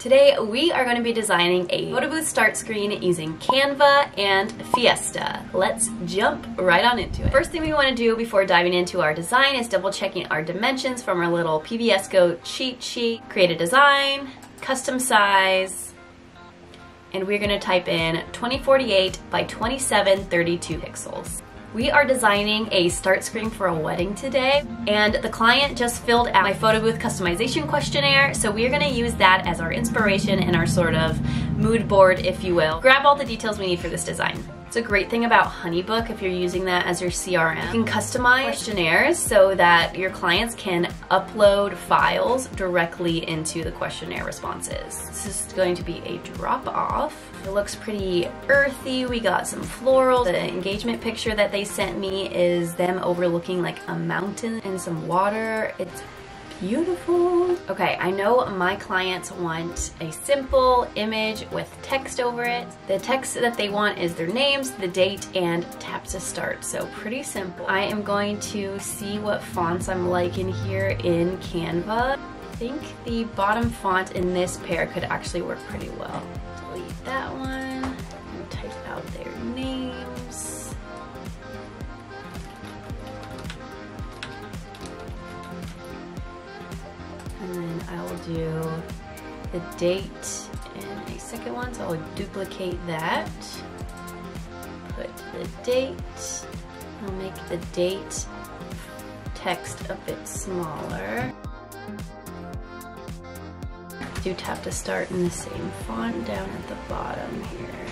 Today we are going to be designing a photo booth start screen using Canva and Fiesta. Let's jump right on into it. First thing we want to do before diving into our design is double checking our dimensions from our little PBSCO cheat sheet. Create a design, custom size, and we're going to type in 2048 by 2732 pixels. We are designing a start screen for a wedding today, and the client just filled out my photo booth customization questionnaire, so we're gonna use that as our inspiration and our sort of mood board, if you will. Grab all the details we need for this design. It's a great thing about Honeybook if you're using that as your CRM. You can customize questionnaires so that your clients can upload files directly into the questionnaire responses. This is going to be a drop off. It looks pretty earthy. We got some florals. The engagement picture that they sent me is them overlooking like a mountain and some water. It's beautiful. Okay, I know my clients want a simple image with text over it. The text that they want is their names, the date, and tap to start. So pretty simple. I am going to see what fonts I'm liking here in Canva. I think the bottom font in this pair could actually work pretty well. Delete that one type out their names. I will do the date in a second one, so I'll duplicate that, put the date, I'll make the date text a bit smaller. Do tap to start in the same font down at the bottom here.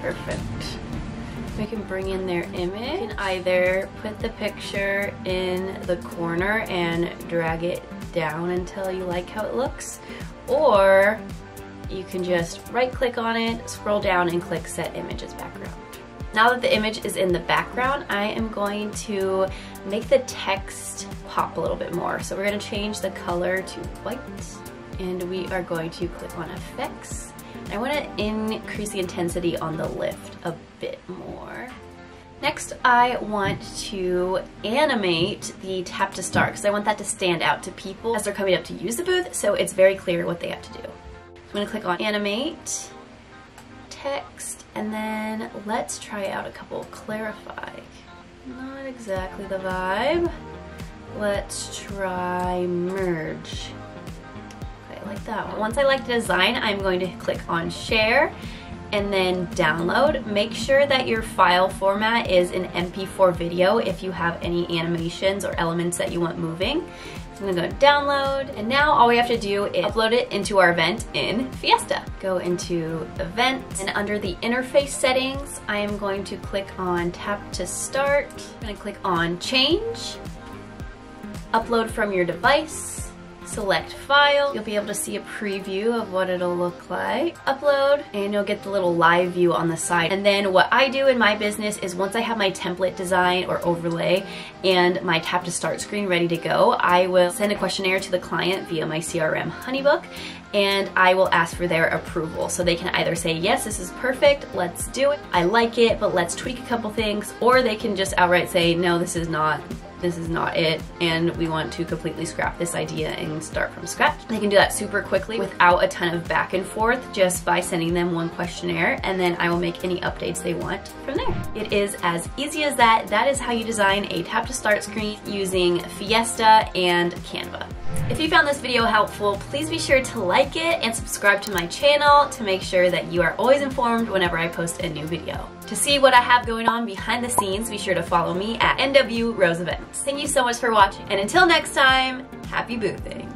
Perfect. We can bring in their image. Either put the picture in the corner and drag it down until you like how it looks, or you can just right click on it, scroll down and click set image as background. Now that the image is in the background, I am going to make the text pop a little bit more. So we're gonna change the color to white and we are going to click on effects. I wanna increase the intensity on the lift a bit more. Next, I want to animate the tap to start because I want that to stand out to people as they're coming up to use the booth so it's very clear what they have to do. I'm going to click on animate, text, and then let's try out a couple clarify. Not exactly the vibe. Let's try merge. I like that one. Once I like the design, I'm going to click on share and then download. Make sure that your file format is an MP4 video if you have any animations or elements that you want moving. So I'm gonna go download, and now all we have to do is upload it into our event in Fiesta. Go into events, and under the interface settings, I am going to click on tap to start. I'm gonna click on change, upload from your device, select file. You'll be able to see a preview of what it'll look like. Upload and you'll get the little live view on the side. And then what I do in my business is once I have my template design or overlay and my tap to start screen ready to go, I will send a questionnaire to the client via my CRM Honeybook and I will ask for their approval. So they can either say, yes, this is perfect, let's do it. I like it, but let's tweak a couple things. Or they can just outright say, no, this is not this is not it and we want to completely scrap this idea and start from scratch. They can do that super quickly without a ton of back and forth just by sending them one questionnaire and then I will make any updates they want from there. It is as easy as that. That is how you design a tap to start screen using Fiesta and Canva. If you found this video helpful, please be sure to like it and subscribe to my channel to make sure that you are always informed whenever I post a new video. To see what I have going on behind the scenes, be sure to follow me at NW Rose Events. Thank you so much for watching, and until next time, happy boothing!